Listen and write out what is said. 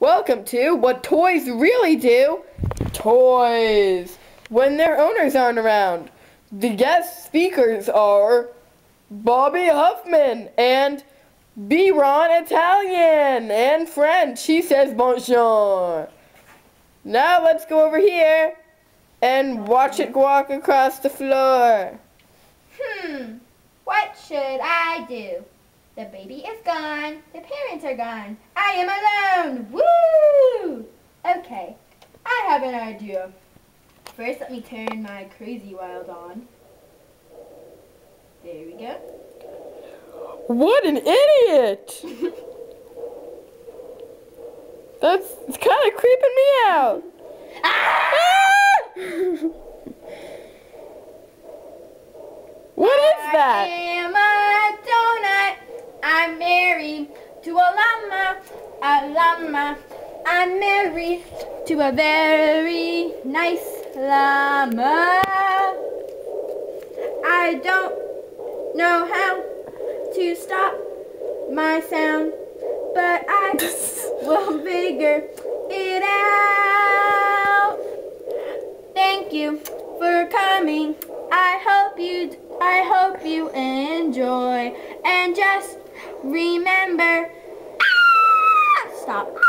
Welcome to What Toys Really Do. Toys. When their owners aren't around. The guest speakers are Bobby Huffman and B. Ron Italian and French. He says bonjour. Now let's go over here and watch it walk across the floor. Hmm, what should I do? The baby is gone. The parents are gone. I am alone. Woo! Okay, I have an idea. First, let me turn my crazy wild on. There we go. What an idiot! That's kind of creeping me out. Ah! what is that? To a llama. A llama. I'm married to a very nice llama. I don't know how to stop my sound, but I will figure it out. Thank you for coming. I hope you I hope you enjoy and just remember ah! stop.